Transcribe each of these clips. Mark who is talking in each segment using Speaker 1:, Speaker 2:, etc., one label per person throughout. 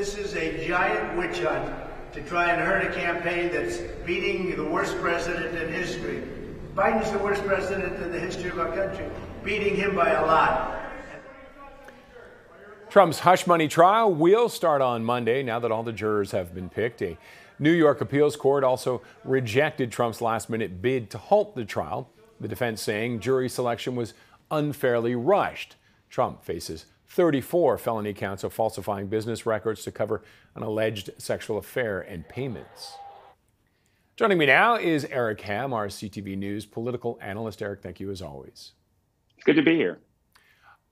Speaker 1: This is a giant witch hunt to try and hurt a campaign that's beating the worst president in history. Biden's the worst president in the history of our country, beating him by a lot.
Speaker 2: Trump's hush money trial will start on Monday now that all the jurors have been picked. A New York appeals court also rejected Trump's last minute bid to halt the trial, the defense saying jury selection was unfairly rushed. Trump faces 34 felony counts of falsifying business records to cover an alleged sexual affair and payments. Joining me now is Eric Ham, our CTV News political analyst. Eric, thank you as always.
Speaker 3: It's good to be here.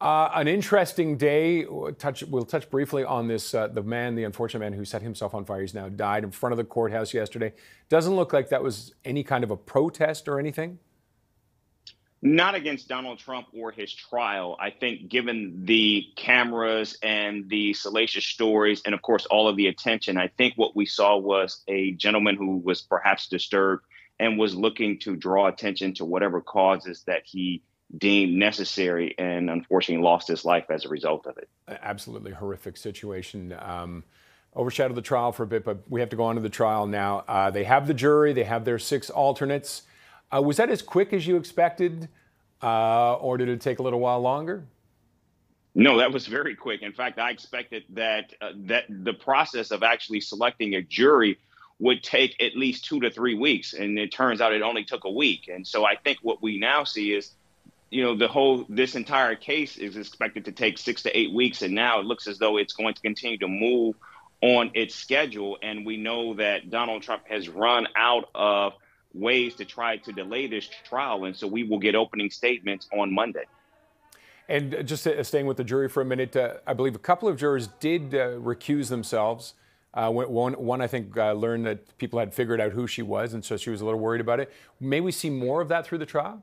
Speaker 2: Uh, an interesting day. We'll touch, we'll touch briefly on this. Uh, the man, the unfortunate man who set himself on fire, he's now died in front of the courthouse yesterday. Doesn't look like that was any kind of a protest or anything.
Speaker 3: Not against Donald Trump or his trial. I think, given the cameras and the salacious stories, and of course, all of the attention, I think what we saw was a gentleman who was perhaps disturbed and was looking to draw attention to whatever causes that he deemed necessary and unfortunately lost his life as a result of it.
Speaker 2: Absolutely horrific situation. Um, overshadowed the trial for a bit, but we have to go on to the trial now. Uh, they have the jury, they have their six alternates. Uh, was that as quick as you expected, uh, or did it take a little while longer?
Speaker 3: No, that was very quick. In fact, I expected that uh, that the process of actually selecting a jury would take at least two to three weeks, and it turns out it only took a week. And so I think what we now see is you know, the whole this entire case is expected to take six to eight weeks, and now it looks as though it's going to continue to move on its schedule. And we know that Donald Trump has run out of ways to try to delay this trial, and so we will get opening statements on Monday.
Speaker 2: And just uh, staying with the jury for a minute, uh, I believe a couple of jurors did uh, recuse themselves. Uh, one, one, I think, uh, learned that people had figured out who she was, and so she was a little worried about it. May we see more of that through the trial?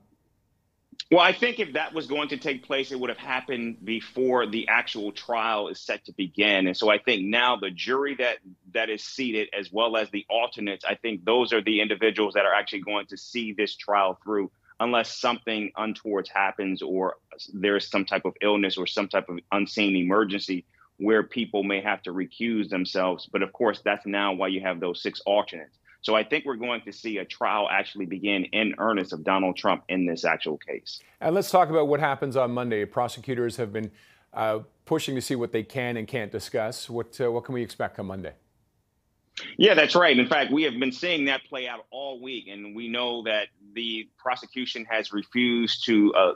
Speaker 3: Well, I think if that was going to take place, it would have happened before the actual trial is set to begin. And so I think now the jury that that is seated, as well as the alternates, I think those are the individuals that are actually going to see this trial through, unless something untoward happens or there's some type of illness or some type of unseen emergency where people may have to recuse themselves. But of course, that's now why you have those six alternates. So I think we're going to see a trial actually begin in earnest of Donald Trump in this actual case.
Speaker 2: And let's talk about what happens on Monday. Prosecutors have been uh, pushing to see what they can and can't discuss. What uh, what can we expect on Monday?
Speaker 3: Yeah, that's right. In fact, we have been seeing that play out all week, and we know that the prosecution has refused to uh,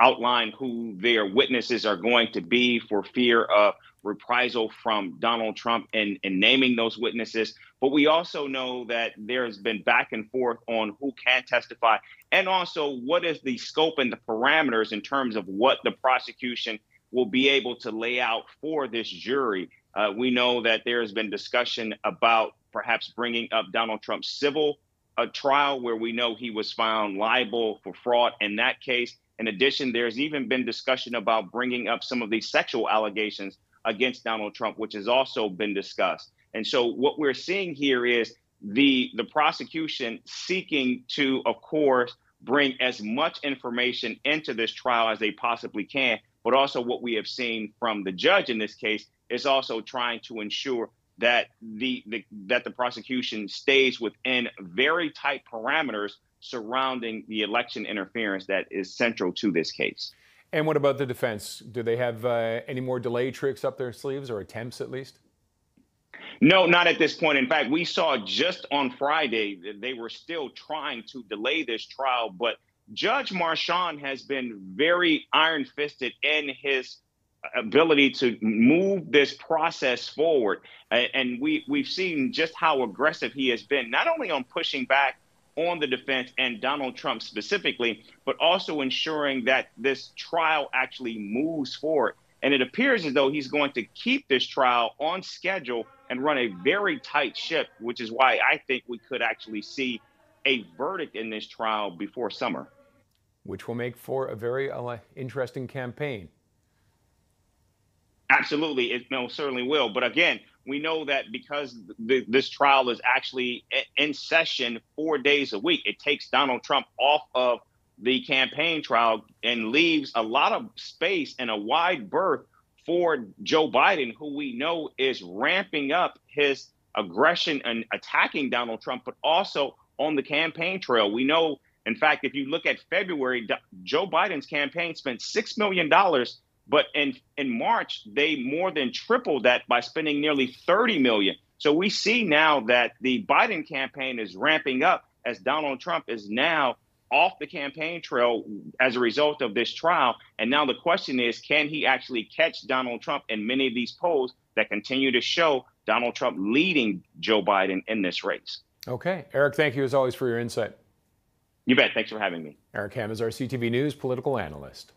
Speaker 3: outline who their witnesses are going to be for fear of reprisal from Donald Trump and, and naming those witnesses. But we also know that there has been back and forth on who can testify and also what is the scope and the parameters in terms of what the prosecution will be able to lay out for this jury. Uh, we know that there has been discussion about perhaps bringing up Donald Trump's civil uh, trial where we know he was found liable for fraud in that case. In addition, there's even been discussion about bringing up some of these sexual allegations against Donald Trump, which has also been discussed. And so what we're seeing here is the the prosecution seeking to, of course, bring as much information into this trial as they possibly can, but also what we have seen from the judge in this case is also trying to ensure that the, the that the prosecution stays within very tight parameters surrounding the election interference that is central to this case.
Speaker 2: And what about the defense? Do they have uh, any more delay tricks up their sleeves or attempts at least?
Speaker 3: No, not at this point. In fact, we saw just on Friday that they were still trying to delay this trial, but Judge Merchan has been very iron fisted in his ability to move this process forward. And we, we've seen just how aggressive he has been, not only on pushing back on the defense and Donald Trump specifically, but also ensuring that this trial actually moves forward. And it appears as though he's going to keep this trial on schedule and run a very tight ship, which is why I think we could actually see a verdict in this trial before summer.
Speaker 2: Which will make for a very uh, interesting campaign.
Speaker 3: Absolutely, it most certainly will. But again, we know that because the, this trial is actually in session four days a week, it takes Donald Trump off of the campaign trial and leaves a lot of space and a wide berth for Joe Biden, who we know is ramping up his aggression and attacking Donald Trump, but also on the campaign trail. We know, in fact, if you look at February, Joe Biden's campaign spent $6 million, but in, in March, they more than tripled that by spending nearly 30 million. So we see now that the Biden campaign is ramping up as Donald Trump is now off the campaign trail as a result of this trial. And now the question is can he actually catch Donald Trump in many of these polls that continue to show Donald Trump leading Joe Biden in this race?
Speaker 2: Okay. Eric, thank you as always for your insight.
Speaker 3: You bet. Thanks for having me.
Speaker 2: Eric Ham is our CTV News political analyst.